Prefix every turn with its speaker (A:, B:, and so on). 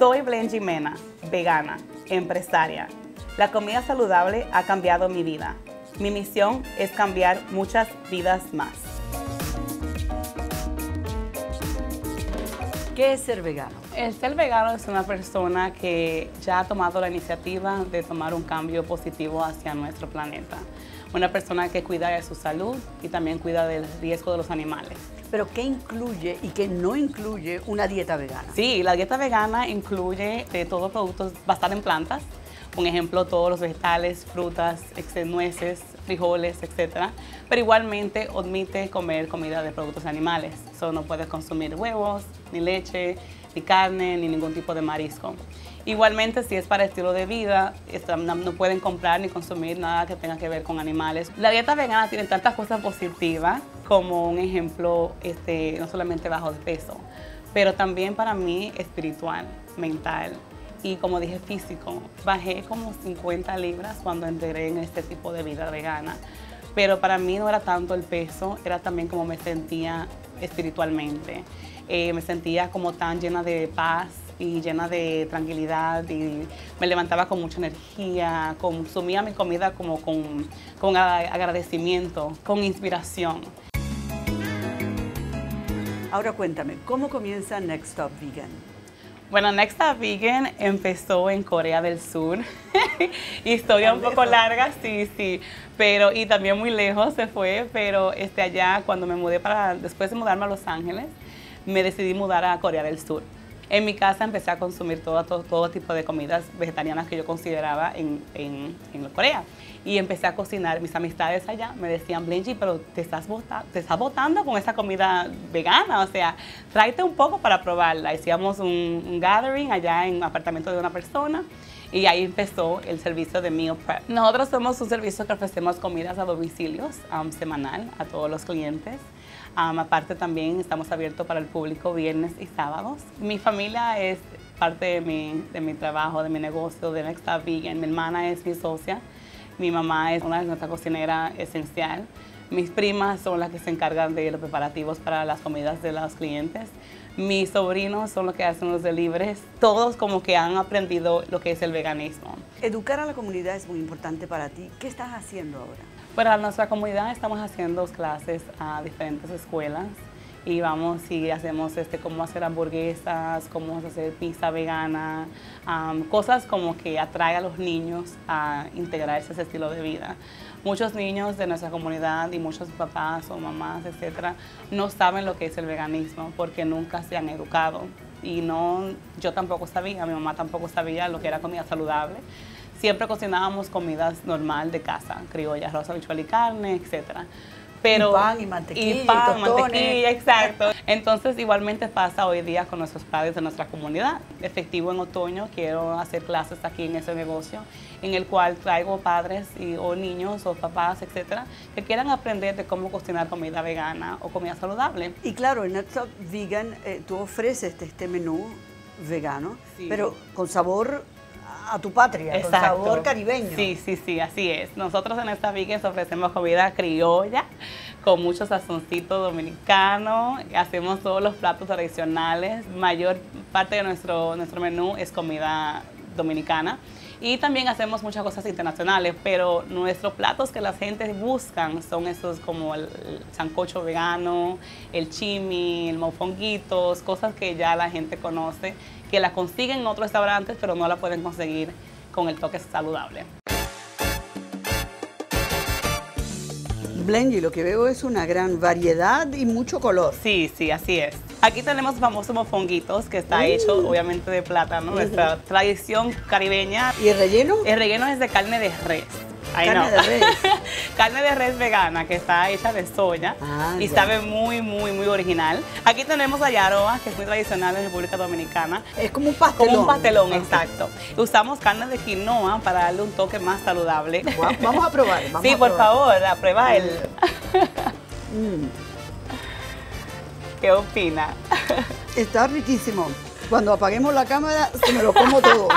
A: Soy Blenji Mena, vegana, empresaria. La comida saludable ha cambiado mi vida. Mi misión es cambiar muchas vidas más.
B: ¿Qué es ser vegano?
A: El ser vegano es una persona que ya ha tomado la iniciativa de tomar un cambio positivo hacia nuestro planeta. Una persona que cuida de su salud y también cuida del riesgo de los animales.
B: Pero ¿qué incluye y qué no incluye una dieta vegana?
A: Sí, la dieta vegana incluye de todos productos basados en plantas. Un ejemplo, todos los vegetales, frutas, nueces, frijoles, etc. Pero igualmente admite comer comida de productos animales. So, no puedes consumir huevos, ni leche, ni carne, ni ningún tipo de marisco. Igualmente, si es para estilo de vida, no pueden comprar ni consumir nada que tenga que ver con animales. La dieta vegana tiene tantas cosas positivas como un ejemplo, este, no solamente bajo de peso, pero también para mí espiritual, mental y como dije físico. Bajé como 50 libras cuando entré en este tipo de vida vegana. Pero para mí no era tanto el peso, era también como me sentía espiritualmente. Eh, me sentía como tan llena de paz y llena de tranquilidad y me levantaba con mucha energía, consumía mi comida como con, con agradecimiento, con inspiración.
B: Ahora cuéntame, ¿cómo comienza Next Stop Vegan?
A: Bueno, Next Stop Vegan empezó en Corea del Sur. Historia un poco larga, sí, sí. Pero, y también muy lejos se fue, pero este, allá cuando me mudé para, después de mudarme a Los Ángeles, me decidí mudar a Corea del Sur. En mi casa empecé a consumir todo, todo, tipo de comidas vegetarianas que yo consideraba en, en, Corea. Y empecé a cocinar. Mis amistades allá me decían, Blenji, pero te estás, te estás botando con esa comida vegana. O sea, tráete un poco para probarla. Hicimos un, gathering allá en un apartamento de una persona. Y ahí empezó el servicio de Meal Prep. Nosotros somos un servicio que ofrecemos comidas a domicilios um, semanal a todos los clientes aparte también estamos abiertos para el público viernes y sábados. Mi familia es parte de mi, de mi trabajo, de mi negocio, de Next Vegan. Mi hermana es mi socia, mi mamá es una de nuestras cocineras esencial. Mis primas son las que se encargan de los preparativos para las comidas de los clientes. Mis sobrinos son los que hacen los deliveries. Todos como que han aprendido lo que es el veganismo.
B: Educar a la comunidad es muy importante para ti. ¿Qué estás haciendo ahora?
A: Para nuestra comunidad estamos haciendo clases a diferentes escuelas y vamos y hacemos este, cómo hacer hamburguesas, cómo hacer pizza vegana, cosas como que atrae a los niños a integrarse ese estilo de vida. Muchos niños de nuestra comunidad y muchos papás o mamás, etcétera, no saben lo que es el veganismo porque nunca se han educado y no, yo tampoco sabía, mi mamá tampoco sabía lo que era comida saludable siempre cocinábamos comidas normal de casa, criolla, arroz, habichuel y carne, etcétera.
B: Pero, y pan y mantequilla.
A: Y pan, mantequilla, exacto. Entonces, igualmente pasa hoy día con nuestros padres de nuestra comunidad. Efectivo en otoño, quiero hacer clases aquí en ese negocio, en el cual traigo padres y, o niños o papás, etcétera, que quieran aprender de cómo cocinar comida vegana o comida saludable.
B: Y claro, en Next Vegan eh, tú ofreces este, este menú vegano, pero con sabor a tu patria, con sabor caribeño.
A: Sí, sí, sí, así es. Nosotros en esta Vigas ofrecemos comida criolla con mucho sazoncito dominicano, hacemos todos los platos tradicionales, mayor parte de nuestro, nuestro menú es comida dominicana. Y también hacemos muchas cosas internacionales, pero nuestros platos que la gente buscan son esos como el, sancocho vegano, el chimi, el mofonguitos, cosas que ya la gente conoce, que la consiguen en otros restaurantes, pero no la pueden conseguir con el toque saludable.
B: Blendy, lo que veo es una gran variedad y mucho color.
A: Sí, sí, así es. Aquí tenemos famosos mofonguitos, que está hecho obviamente de plátano, nuestra tradición caribeña.
B: ¿Y el relleno?
A: El relleno es de carne de res.
B: Carne de res.
A: carne de res vegana que está hecha de soya ah, y sabe muy, muy, muy original. Aquí tenemos la yaroa, que es muy tradicional en República Dominicana.
B: Es como un pastelón.
A: Como un pastelón, exacto. Usamos carne de quinoa para darle un toque más saludable.
B: Vamos a probar.
A: sí, por favor, a prueba el...
B: Mm.
A: ¿Qué opina?
B: Está riquísimo. Cuando apaguemos la cámara, se me lo como todo.